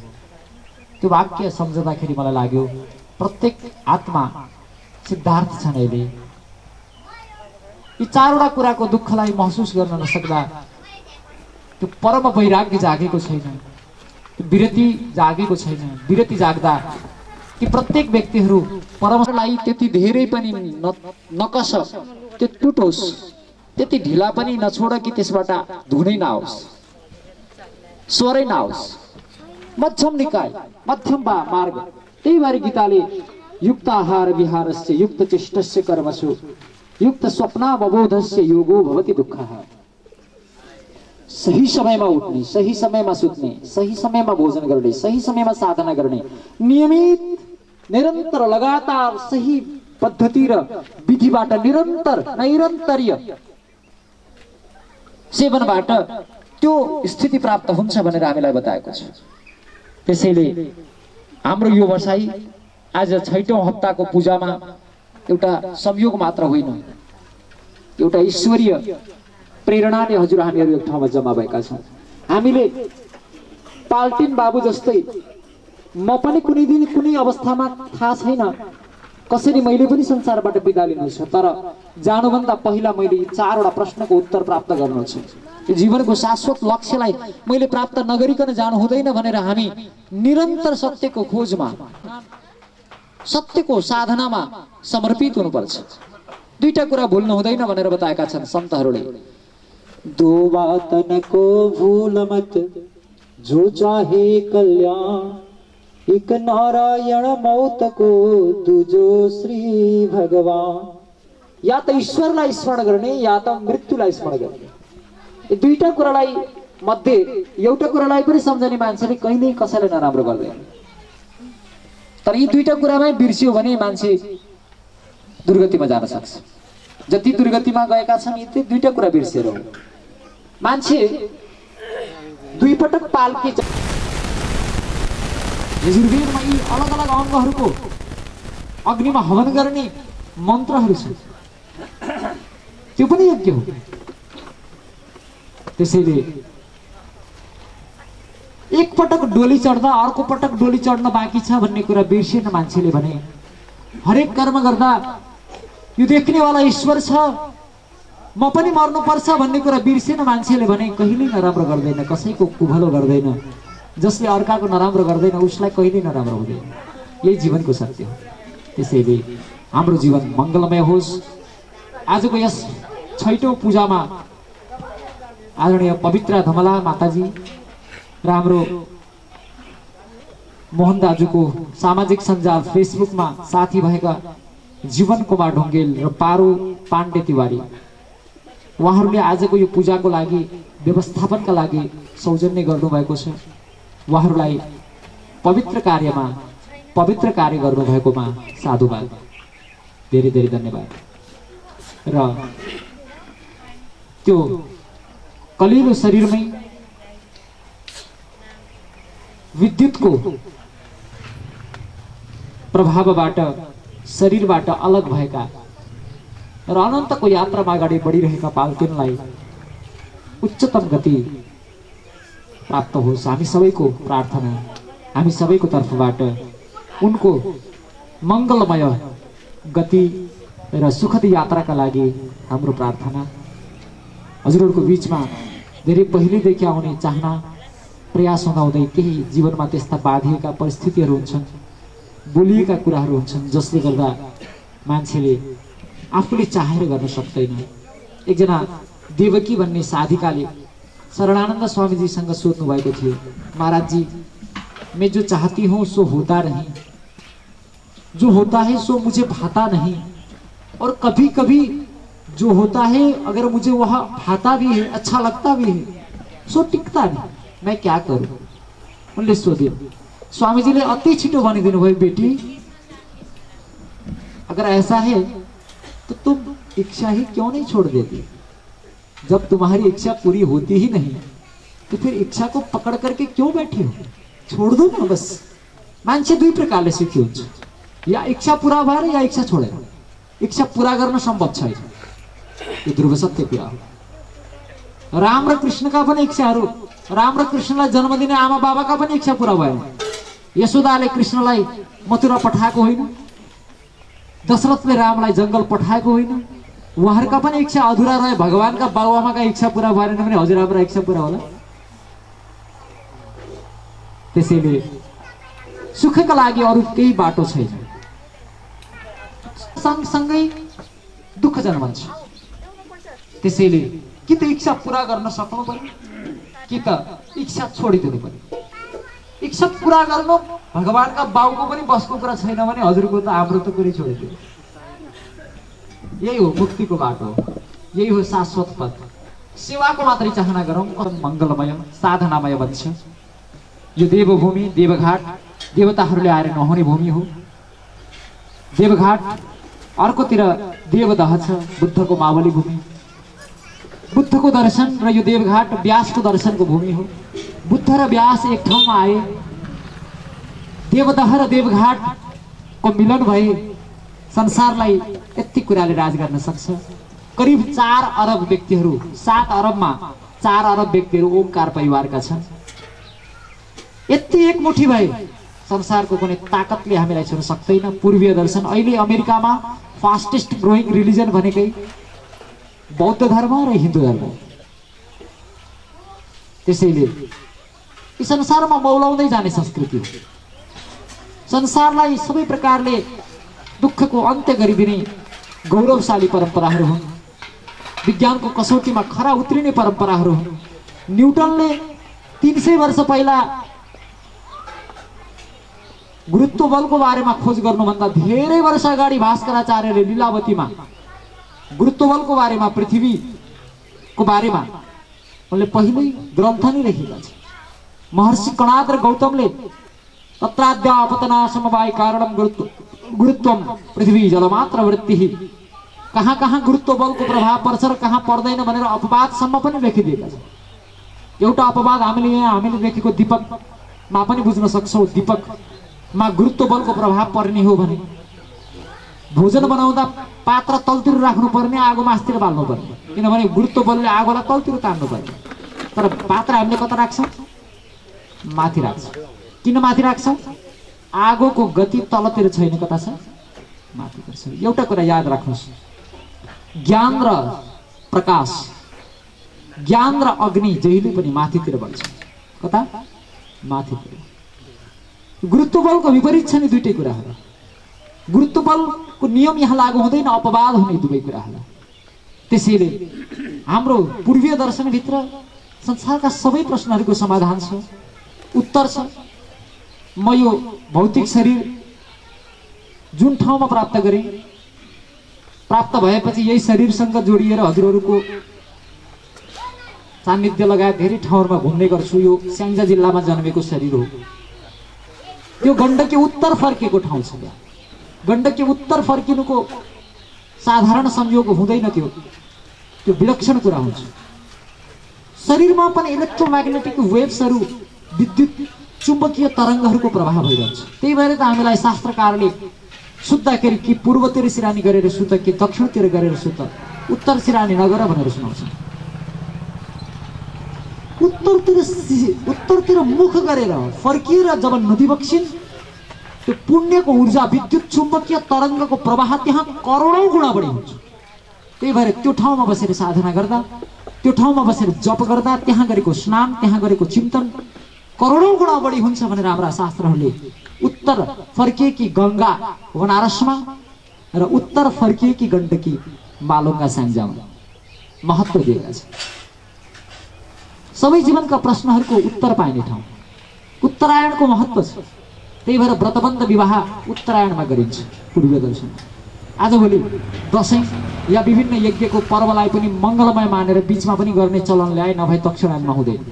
त्यो वाक्य सम्झँदाखेरि मलाई लाग्यो प्रत्येक आत्मा सिद्धार्थ छन् अहिले यी चारवटा कुराको दुःखलाई महसुस गर्न नसक्दा त्यो परम वैराग्य जागेको छैन। त्यो विरति जागेको छैन। विरति जाग्दा कि प्रत्येक व्यक्तिहरू परमलाई त्यति धेरै पनि नकस त्यो टुटोस् त्यति ढिला पनि नछोड कि त्यसबाट धुनै नआओस् स्वरै नआओस्। मध्यम निकाय मध्यम बा मार्ग। त्यही भएर गीताले युक्त आहार विहारस्य युक्त चेष्टस्य कर्मसु युक्त स्वप्नावबोधस्य योगो भवति दुःख। सही समयमा उठ्ने सही समयमा सुत्ने सही समयमा भोजन गर्ने सही समयमा साधना गर्ने नियमित निरन्तर लगातार सही पद्धति र विधिबाट निरन्तर नैरन्तर्य सेवनबाट त्यो स्थिति प्राप्त हुन्छ भनेर हामीलाई बताएको छ। त्यसैले हाम्रो यो बसाइ आज छैटौँ हप्ताको पूजामा एउटा संयोग मात्र होइन एउटा ईश्वरीय प्रेरणाले हजुर हामीहरू एक ठाउँमा जम्मा भएका छौँ। हामीले पाल्टिन बाबु जस्तै म पनि कुनै दिन कुनै अवस्थामा थाहा छैन कसरी मैले पनि संसारबाट बिदा लिनु छ तर जानुभन्दा पहिला मैले यी चारवटा प्रश्नको उत्तर प्राप्त गर्नु छ। यो जीवनको शाश्वत लक्ष्यलाई मैले प्राप्त नगरिकन जानु हुँदैन भनेर हामी निरन्तर सत्यको खोजमा सत्यको साधनामा समर्पित हुनुपर्छ। दुईटा कुरा भुल्नु हुँदैन भनेर बताएका छन् सन्तहरूले। दो भूल जो चाहे कल्याण। एक नारायण मौत को दुजो श्री भगवान। या त ईश्वरलाई स्मरण गर्ने या त मृत्युलाई स्मरण गर्ने। यो दुईटा कुरालाई मध्ये एउटा कुरालाई पनि सम्झने मान्छेले कहिल्यै कसैलाई नराम्रो गर्दैन। तर यी दुईटा कुरामै बिर्सियो भने मान्छे दुर्गतिमा जान सक्छ। जति दुर्गतिमा गएका छन् यी दुईटा कुरा बिर्सेर हो मान्छे दुई पटक पाल्के यजुर्वेदमा यी अलग अलग अङ्गहरूको अग्निमा हवन गर्ने मन्त्रहरू छन्। त्यो पनि यज्ञ हो। त्यसैले एक पटक डोली चढ्दा अर्को पटक डोली चढ्न बाँकी छ भन्ने कुरा बिर्सिएन मान्छेले भने हरेक कर्म गर्दा यो देख्नेवाला ईश्वर छ म पनि मर्नुपर्छ भन्ने कुरा बिर्सेन मान्छेले भने कहिल्यै नराम्रो गर्दैन कसैको कुभलो गर्दैन। जसले अर्काको नराम्रो गर्दैन उसलाई कहिल्यै नराम्रो हुँदैन। यही जीवनको सत्य हो। त्यसैले हाम्रो जीवन मङ्गलमय होस्। आजको यस छैटौँ पूजामा आदरणीय पवित्र धमला माताजी र हाम्रो मोहन दाजुको सामाजिक सञ्जाल फेसबुकमा साथी भएका जीवन कुमार ढुङ्गेल र पारो पाण्डे तिवारी उहाँहरूले आजको यो पूजाको लागि व्यवस्थापनका लागि सौजन्य गर्नुभएको छ। उहाँहरूलाई पवित्र कार्यमा पवित्र कार्य गर्नुभएकोमा साधुवाद। धेरै धेरै धन्यवाद। र त्यो कलिलो शरीरमै विद्युतको प्रभावबाट शरीरबाट अलग भएका र अनन्तको यात्रामा अगाडि बढिरहेका पाल्किनलाई उच्चतम गति प्राप्त होस्। हामी सबैको प्रार्थना हामी सबैको तर्फबाट उनको मङ्गलमय गति र सुखद यात्राका लागि हाम्रो प्रार्थना। हजुरहरूको बिचमा धेरै पहिलेदेखि आउने चाहना प्रयास हुँदाहुँदै केही जीवनमा त्यस्ता बाधिएका परिस्थितिहरू हुन्छन् बोलिएका कुराहरू हुन्छन् जसले गर्दा मान्छेले आफूले चाहेर गर्न सक्दैन। एकजना देवकी भन्ने साधिकाले शरणानन्द स्वामीजीसँग भएको थियो महाराजजी मैं जो चाहती हूँ, सो होता नहीं। जो होता है, सो मुझे भाता नहीं। और कभी कभी जो होता है, अगर मुझे वह भाता भी है अच्छा लगता भी है, सो टिकता नहीं। मैं क्या करूँ? उनले सोध्यो स्वामीजीले अति छिटो भनिदिनु भयो बेटी। अगर ऐसा है तो तुम इच्छा ही क्यों नहीं छोड़ देती? जब तुम्हारी इच्छा पूरी होती ही नहीं तो फिर इच्छा को पकड़ करके क्यों बैठी हो? छोड़ दो न बस। मान्छे दुई प्रकारले सुखी हुन्छ या इच्छा पुरा भएर या इच्छा छोडेर इच्छा पुरा गर्न सम्भव छैन ध्रुव सत्य कुरा हो राम र कृष्णका पनि इच्छाहरू राम र कृष्णलाई जन्म दिने आमा बाबाका पनि इच्छा पुरा भएन यशोदाले कृष्णलाई मथुरा पठाएको होइन। दशरथले रामलाई जङ्गल पठाएको होइन। उहाँहरूका पनि इच्छा अधुरा रहे भगवान्का बाबुआमाका इच्छा पुरा भएन भने हजुरआमा इच्छा पुरा होला। त्यसैले सुखका लागि अरू केही बाटो छैन। सँगसँगै दुःख जन्मन्छ त्यसैले कि त इच्छा पुरा गर्न सक्नु पर्यो कि त इच्छा छोडिदिनु पर्यो। इच्छा पुरा गर्नु भगवान्का बाउको पनि बसको कुरा छैन भने हजुरको त हाम्रो त कुरै छोडिदियो। यही हो मुक्तिको बाटो यही हो शाश्वत पथ। सेवाको मात्रै चाहना गरौँ मङ्गलमय साधनामय बन्छ। यो देवभूमि देवघाट देवताहरूले आएर नहुने भूमि हो। देवघाट अर्कोतिर देवदह छ बुद्धको मावली भूमि। बुद्धको दर्शन र यो देवघाट व्यासको दर्शनको भूमि हो। बुद्ध र व्यास एक ठाउँमा आए। देवदह र देवघाटको मिलन भए संसारलाई यति कुराले राज गर्न सक्छ। करिब चार अरब व्यक्तिहरू सात अरबमा चार अरब व्यक्तिहरू ओमकार परिवारका छन्। यति एकमुठी भए संसारको कुनै ताकतले हामीलाई छुन सक्दैन। पूर्वीय दर्शन अहिले अमेरिकामा फास्टेस्ट ग्रोइङ रिलिजन भनेकै बौद्ध धर्म र हिन्दू धर्म। त्यसैले यी संसारमा मौलाउँदै जाने संस्कृति हो। संसारलाई सबै प्रकारले दुःखको अन्त्य गरिदिने गौरवशाली परम्पराहरू हुन् विज्ञानको कसौटीमा खरा उत्रिने परम्पराहरू हुन् न्युटनले तिन सय वर्ष पहिला गुरुत्व बलको बारेमा खोज गर्नुभन्दा धेरै वर्ष अगाडि भास्कराचार्यले लीलावतीमा गुरुत्व बलको बारेमा पृथ्वीको बारेमा उनले पहिल्यै ग्रन्थ नै लेखेका छन् महर्षि कणाद र गौतमले तत्राद्यापतना समवाय कारणम गुरुत्व गुरुत्वम पृथ्वी जलमात्र वृत्ति कहाँ कहाँ गुरुत्व बलको प्रभाव पर्छ र कहाँ पर्दैन भनेर अपवादसम्म पनि लेखिदिएका छन् एउटा अपवाद हामीले यहाँ हामीले लेखेको दीपकमा पनि बुझ्न सक्छौँ दीपकमा गुरुत्व बलको प्रभाव पर्ने हो भने। भोजन बनाउँदा पात्र तलतिर राख्नु पर्ने आगो मासतिर बाल्नु पर्ने। किनभने गुरुत्व बलले आगोलाई तलतिर तान्नु पर्ने। तर पात्र हामीले कता राख्छौँ? माथि राख्छौँ। किन माथि राख्छौँ? आगोको गति तलतिर छैन कता छ? माथितिर छ। एउटा कुरा याद राख्नुहोस्। ज्ञान र प्रकाश ज्ञान र अग्नि जहिले पनि माथितिर बढ्छ कता? माथितिर। गुरुत्व बलको विपरीत छ नि दुइटै कुराहरू गुरुत्व बलको नियम यहाँ लागू हुँदैन अपवाद हुने दुवै कुराहरू त्यसैले हाम्रो पूर्वीय दर्शनभित्र संसारका सबै प्रश्नहरूको समाधान छ उत्तर छ। म यो भौतिक शरीर जुन ठाउँमा प्राप्त गरेँ प्राप्त भएपछि यही शरीरसँग जोडिएर हजुरहरूको सान्निध्य लगायत धेरै ठाउँहरूमा घुम्ने गर्छु। यो स्याङ्जा जिल्लामा जन्मेको शरीर हो। त्यो गण्डकी उत्तर फर्केको ठाउँ छ गण्डकी उत्तर फर्किनुको साधारण संयोग हुँदैन त्यो। त्यो विलक्षण कुरा हुन्छ। शरीरमा पनि इलेक्ट्रोम्याग्नेटिक वेव्सहरू विद्युत चुम्बकीय तरङ्गहरूको प्रभाव भइरहन्छ। त्यही भएर त हामीलाई शास्त्रकारले सुत्दाखेरि कि पूर्वतिर सिरानी गरेर सुत कि दक्षिणतिर गरेर सुत उत्तर सिरानी नगर भनेर सुनाउँछ उत्तरतिर उत्तरतिर मुख गरेर फर्किएर जब नदी बक्सिन् त्यो पुण्यको ऊर्जा विद्युत चुम्बकीय तरङ्गको प्रवाह त्यहाँ करोडौँ गुणा बढी हुन्छ। त्यही भएर त्यो ठाउँमा बसेर साधना गर्दा त्यो ठाउँमा बसेर जप गर्दा त्यहाँ गरेको स्नान त्यहाँ गरेको चिन्तन करोडौँ गुणा बढी हुन्छ भनेर हाम्रा शास्त्रहरूले उत्तर फर्किएकी गङ्गा वनारसमा र उत्तर फर्किएकी गण्डकी मालोङका स्याङ्जामा महत्त्व दिएका छन्। सबै जीवनका प्रश्नहरूको उत्तर पाइने ठाउँ। उत्तरायणको महत्त्व छ। त्यही भएर व्रतबन्ध विवाह उत्तरायणमा गरिन्छ पूर्वीय दर्शन आजभोलि दसैँ या विभिन्न यज्ञको पर्वलाई पनि मङ्गलमय मानेर बिचमा पनि गर्ने चलन ल्याए नभए दक्षिणायनमा हुँदैन।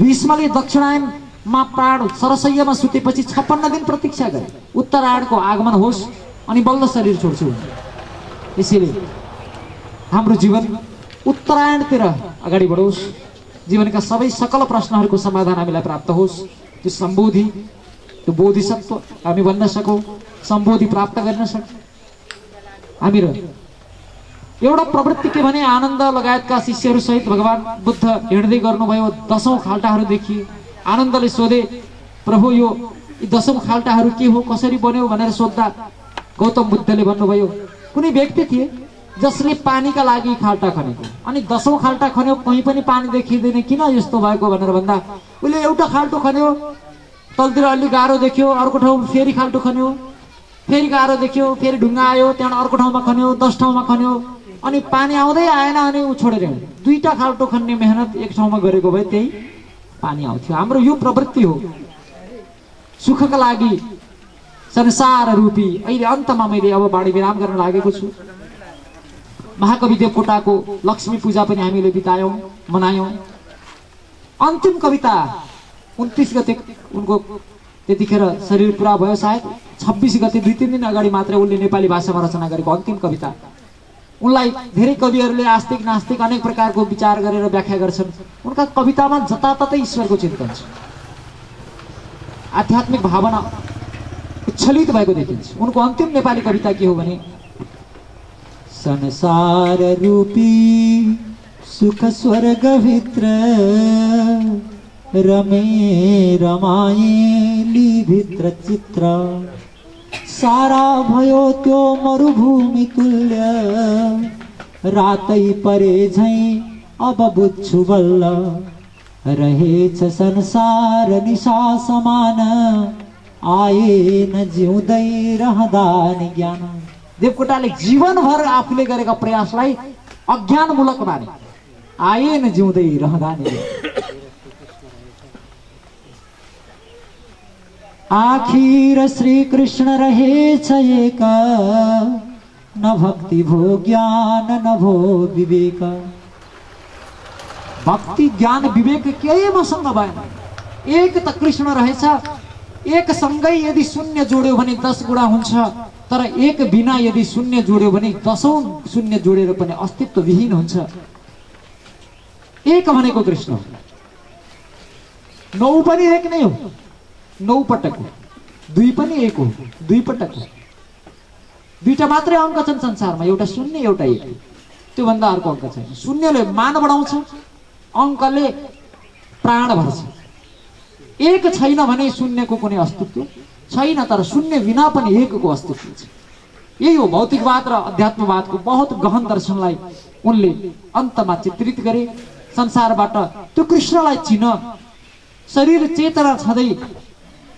भीष्मले दक्षिणायनमा प्राण सरसैयामा सुतेपछि छप्पन्न दिन प्रतीक्षा गरे। उत्तरायणको आगमन होस् अनि बल्ल शरीर छोड्छु। यसैले हाम्रो जीवन उत्तरायणतिर अगाडि बढोस्। जीवनका सबै सकल प्रश्नहरूको समाधान हामीलाई प्राप्त होस्। त्यो सम्बोधि त्यो बोधिसत्व हामी भन्न सकौँ सम्बोधि प्राप्त गर्न सकौँ। हामीहरू एउटा प्रवृत्ति के भने आनन्द लगायतका शिष्यहरू सहित भगवान् बुद्ध हिँड्दै गर्नुभयो दसौँ खाल्टाहरू देखिए। आनन्दले सोधे प्रभु यो दसौँ खाल्टाहरू के हो कसरी बन्यो? भनेर सोद्धा गौतम बुद्धले भन्नुभयो कुनै व्यक्ति थिए जसले पानीका लागि खाल्टा खनेको। अनि दसौँ खाल्टा खन्यो कहीँ पनि पानी देखिँदैन। किन यस्तो भएको? भनेर भन्दा उसले एउटा खाल्टो खन्यो तलतिर अलिक गाह्रो देख्यो अर्को ठाउँ फेरि खाल्टो खन्यो। फेरि गाह्रो देख्यो फेरि ढुङ्गा आयो त्यहाँबाट अर्को ठाउँमा खन्यो दस ठाउँमा खन्यो। अनि पानी आउँदै आएन अनि ऊ छोडेर दुईवटा खाल्टो खन्ने मेहनत एक ठाउँमा गरेको भए त्यही पानी आउँथ्यो। हाम्रो यो प्रवृत्ति हो। सुखका लागि संसार रूपी। अहिले अन्तमा मैले अब बाढी विराम गर्न लागेको छु। महाकवि देवकोटाको लक्ष्मी पूजा पनि हामीले बितायौँ मनायौँ। अन्तिम कविता उन्तिस गते उनको त्यतिखेर शरीर पुरा भयो सायद। छब्बिस गते दुई तिन दिन अगाडि मात्रै उनले नेपाली भाषामा रचना गरेको अन्तिम कविता। उनलाई धेरै कविहरूले आस्तिक नास्तिक अनेक प्रकारको विचार गरेर व्याख्या गर्छन्। उनका कवितामा जताततै ईश्वरको चिन्तन छ। आध्यात्मिक भावना उच्छलित भएको देखिन्छ। उनको अन्तिम नेपाली कविता के हो भने संसार रूपी सुख स्वर्गभित्र रमे रमाएली भित्र चित्र। सारा भयो त्यो मरुभूमि तुल्य रातै परे झै अब बुझ्छु बल्ल। रहेछ संसार निशा समान। आएन जिउँदै रहँदा नि ज्ञान। देवकोटाले जीवनभर आफूले गरेका प्रयासलाई अज्ञानमूलक बानी आए न जिउँदै रहँदा नि आखिर श्री कृष्ण रहेछ एक। न भक्ति भो ज्ञान न भो विवेक। भक्ति ज्ञान विवेक केही मसँग भएन। एक त कृष्ण रहेछ एक सँगै यदि शून्य जोड्यो भने दस गुणा हुन्छ तर एक बिना यदि शून्य जोड्यो भने दसौँ शून्य जोडेर पनि अस्तित्व विहीन हुन्छ। एक भनेको कृष्ण नौ पनि एक नै हो। नौ पटक दुई पनि एक हो। दुई पटक हो। दुईटा मात्रै अङ्क छन् संसारमा। एउटा शून्य एउटा एक। त्योभन्दा अर्को अङ्क छैन। शून्यले मान बढाउँछ अङ्कले प्राण भर्छ। एक छैन भने शून्यको कुनै अस्तित्व छैन तर शून्य बिना पनि एकको अस्तित्व छ। यही हो भौतिकवाद र अध्यात्मवादको बहुत गहन दर्शनलाई उनले अन्तमा चित्रित गरे। संसारबाट त्यो कृष्णलाई चिन। शरीर चेतना छँदै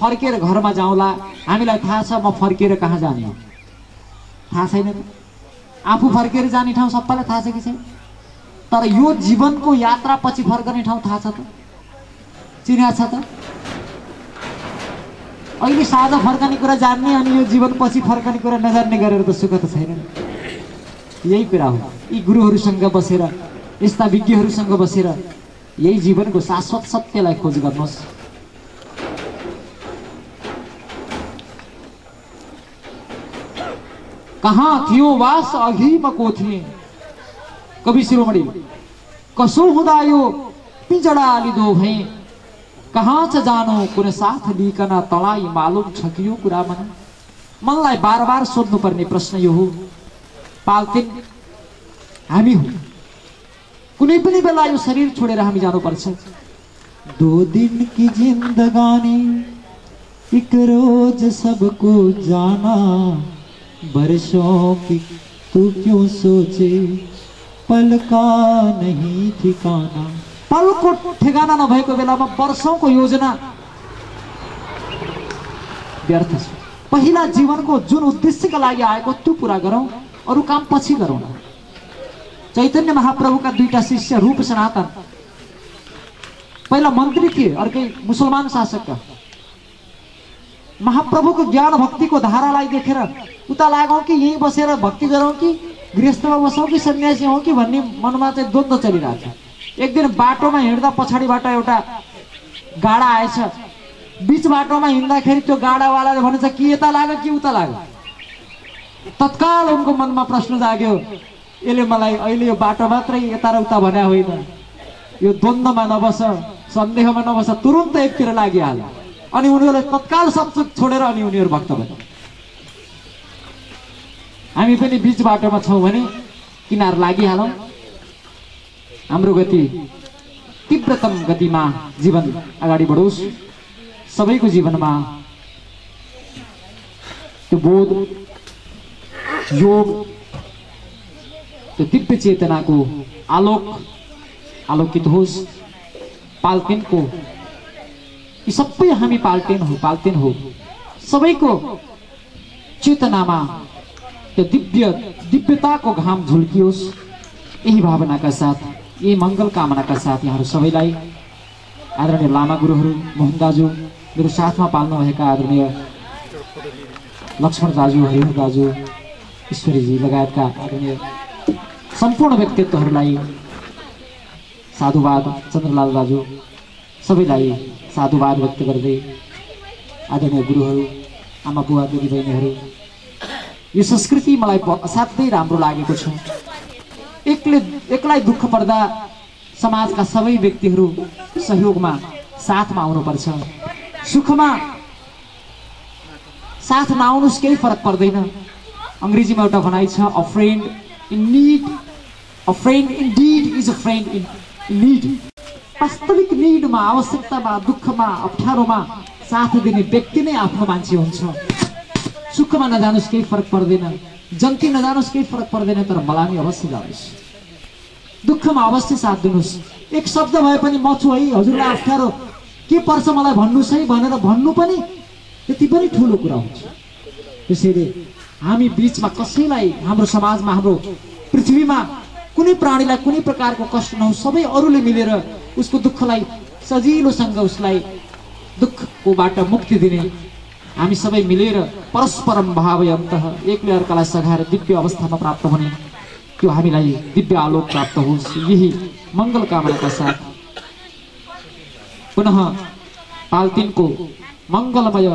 फर्केर घरमा जाउँला। हामीलाई थाहा छ म फर्केर कहाँ जाने हो? थाहा छैन आफू फर्केर जाने ठाउँ सबैलाई थाहा छ कि छैन? तर यो जीवनको यात्रा पछि फर्कने ठाउँ थाहा छ त। चिना छ त। अहिले साझा फर्कने कुरा जान्ने अनि यो जीवन पछि फर्कने कुरा नजान्ने गरेर त सुख त छैन यही कुरा हो। यी गुरुहरूसँग बसेर यस्ता विज्ञहरूसँग बसेर यही जीवनको शाश्वत सत्यलाई खोज गर्नुहोस्। कहाँ थियो वास अघि मको थिएँ? कवि शिरोमणि कसो हुँदा यो पिजडा लिदो भए? कहाँ छ जानु कुनै साथ लिकन तलाई मालुम छ कि यो कुरा मन? मनलाई बार बार सोध्नुपर्ने प्रश्न यो हो। पाल्थिन हामी हो। कुनै पनि बेला यो शरीर छोडेर हामी जानुपर्छ। दो दिन की जिंदगानी एक रोज सबको जाना। बरसों की तू क्यों सोचे? पल का नहीं ठिकाना। पलको ठेगाना नभएको बेलामा वर्षौँको योजना। व्यर्थ छ पहिला जीवनको जुन उद्देश्यका लागि आएको त्यो पुरा गरौँ अरू काम पछि गरौँ न। चैतन्य महाप्रभुका दुईटा शिष्य रूप सनातन। पहिला मन्त्री थिए अर्कै मुसलमान शासकका महाप्रभुको ज्ञान भक्तिको धारालाई देखेर उता लागौँ कि यहीँ बसेर भक्ति गरौँ कि गृहस्थमा बसौँ कि सन्यासी हौँ कि भन्ने मनमा चाहिँ द्वन्द्व चलिरहेको छ एक दिन बाटोमा हिँड्दा पछाडिबाट एउटा गाडा आएछ। बिच बाटोमा हिँड्दाखेरि त्यो गाडावालाले भन्छ कि यता लाग्यो कि उता लाग्यो? तत्काल उनको मनमा प्रश्न जाग्यो यसले मलाई अहिले यो बाटो मात्रै यता र उता भने होइन। यो द्वन्द्वमा नबस सन्देहमा नबस तुरुन्त एकतिर लागिहाल्यो। अनि उनीहरूले तत्काल सब छोडेर अनि उनीहरू भक्त बने हामी पनि बिच बाटोमा छौँ भने किनार लागिहालौँ। हाम्रो गति तीव्रतम गतिमा जीवन अगाडि बढोस्। सबैको जीवनमा त्यो बोध योग त्यो दिव्य चेतनाको आलोक आलोकित होस्। पाल्टेनको यी सबै हामी पाल्टेन हो पाल्टेन हो। सबैको चेतनामा त्यो दिव्य दिव्यताको घाम झुल्कियोस्। यही भावनाका साथ यही मङ्गल कामनाका साथ यहाँहरू सबैलाई आदरणीय लामा गुरुहरू मोहन दाजु मेरो साथमा पाल्नुभएका आदरणीय लक्ष्मण दाजु हरिहर दाजु ईश्वरीजी लगायतका आदरणीय सम्पूर्ण व्यक्तित्वहरूलाई साधुवाद चन्द्रलाल दाजु सबैलाई साधुवाद व्यक्त गर्दै आदरणीय गुरुहरू आमा बुवा दिदीबहिनीहरू यो संस्कृति मलाई असाध्यै राम्रो लागेको छ एक्लै एक्लै दुःख पर्दा समाजका सबै व्यक्तिहरू सहयोगमा साथमा आउनुपर्छ सुखमा साथ नआउनुहोस् केही फरक पर्दैन अङ्ग्रेजीमा एउटा भनाइ छ a friend in need a friend in deed is a friend in need वास्तविक निडमा आवश्यकतामा दुःखमा अप्ठ्यारोमा साथ दिने व्यक्ति नै आफ्नो मान्छे हुन्छ। सुखमा नजानुहोस् केही फरक पर्दैन जन्ती नजानुहोस् केही फरक पर्दैन तर मलामी अवश्य जानुहोस् दुःखमा अवश्य साथ दिनुहोस् एक शब्द भए पनि म छु है हजुरलाई अप्ठ्यारो। के पर्छ मलाई भन्नुहोस् है भनेर भन्नु पनि यति पनि ठुलो कुरा हुन्छ। त्यसैले हामी बिचमा कसैलाई हाम्रो समाजमा हाम्रो पृथ्वीमा कुनै प्राणीलाई कुनै प्रकारको कष्ट नहोस् सबै अरूले मिलेर उसको दुःखलाई सजिलोसँग उसलाई दुःखकोबाट मुक्ति दिने। हामी सबै मिलेर परस्परम भावयन्त एकले अर्कालाई सघाएर दिव्य अवस्थामा प्राप्त हुने। त्यो हामीलाई दिव्य आलोक प्राप्त होस्। यही मङ्गल कामनाका साथ। पुनः पाल्तिनको मङ्गलमय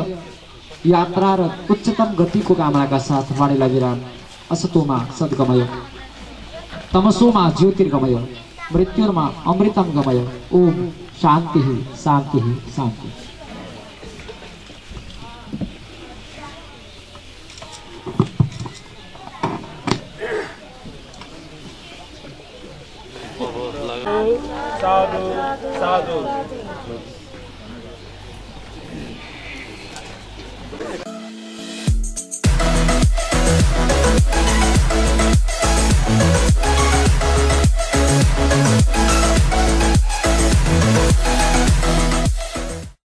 यात्रा र उच्चतम गतिको कामनाका साथ वाणीलाई विराम असतोमा सद्गमय। तमसोमा ज्योतिर्गमय। मृत्युर्मा अमृतम गमय ओम शांति ही शांति ही शांति। साधु साधु।